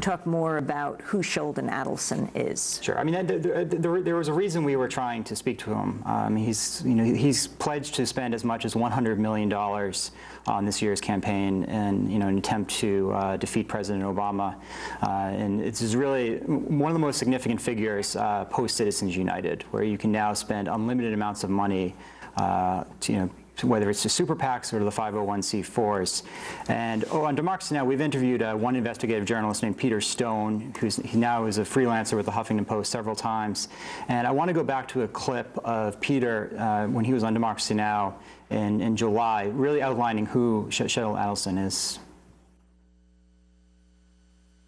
can talk more about who Sheldon Adelson is. Sure. I mean, there, there, there was a reason we were trying to speak to him. Um, he's, you know, he's pledged to spend as much as 100 million dollars on this year's campaign in, you know, an attempt to uh, defeat President Obama. Uh, and it's really one of the most significant figures uh, post Citizens United, where you can now spend unlimited amounts of money uh, to, you know, whether it's the super PACs or the 501c4s. And oh, on Democracy Now!, we've interviewed uh, one investigative journalist named Peter Stone, who now is a freelancer with the Huffington Post several times. And I want to go back to a clip of Peter uh, when he was on Democracy Now! in, in July, really outlining who Sheldon Adelson is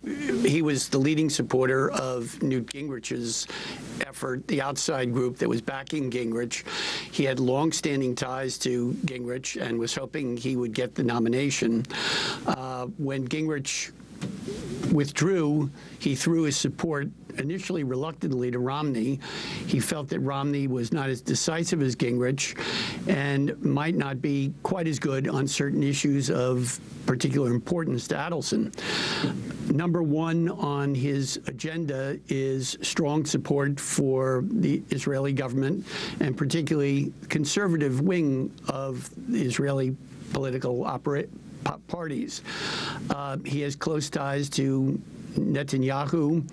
he was the leading supporter of Newt Gingrich's effort, the outside group that was backing Gingrich. He had long-standing ties to Gingrich and was hoping he would get the nomination. Uh, when Gingrich withdrew, he threw his support initially reluctantly to Romney. He felt that Romney was not as decisive as Gingrich and might not be quite as good on certain issues of particular importance to Adelson. Number one on his agenda is strong support for the Israeli government and particularly conservative wing of the Israeli political parties. Uh, he has close ties to Netanyahu,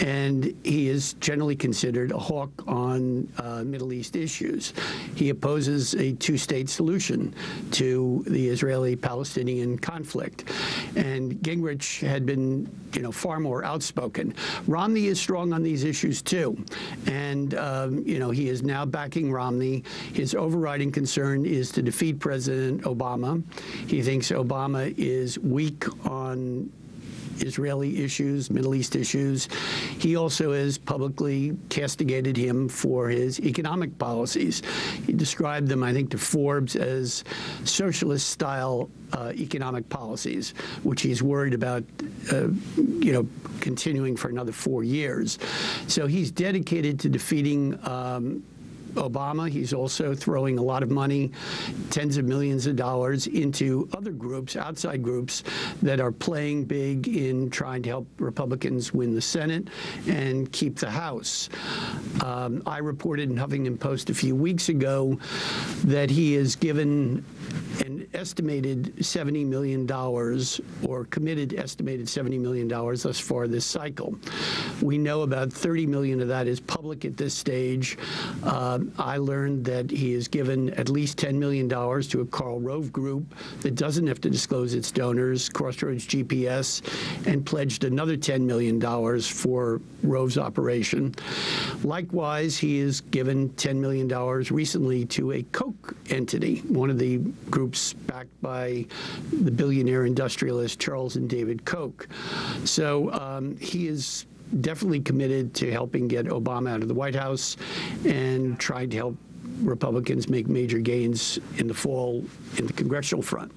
and he is generally considered a hawk on uh, Middle East issues. He opposes a two-state solution to the Israeli-Palestinian conflict. And Gingrich had been, you know, far more outspoken. Romney is strong on these issues too, and um, you know he is now backing Romney. His overriding concern is to defeat President Obama. He thinks Obama is weak on Israeli issues, Middle East issues. He also has publicly castigated him for his economic policies. He described them, I think, to Forbes as socialist-style uh, economic policies, which he's worried about, uh, you know, continuing for another four years. So he's dedicated to defeating um, Obama. He's also throwing a lot of money, tens of millions of dollars, into other groups, outside groups, that are playing big in trying to help Republicans win the Senate and keep the House. Um, I reported in Huffington Post a few weeks ago that he has given estimated $70 million or committed estimated $70 million thus far this cycle. We know about 30 million of that is public at this stage. Uh, I learned that he has given at least $10 million to a Karl Rove group that doesn't have to disclose its donors, Crossroads GPS, and pledged another $10 million for Rove's operation. Likewise, he has given $10 million recently to a Koch entity, one of the groups backed by the billionaire industrialist Charles and David Koch. So um, he is definitely committed to helping get Obama out of the White House and trying to help Republicans make major gains in the fall in the congressional front.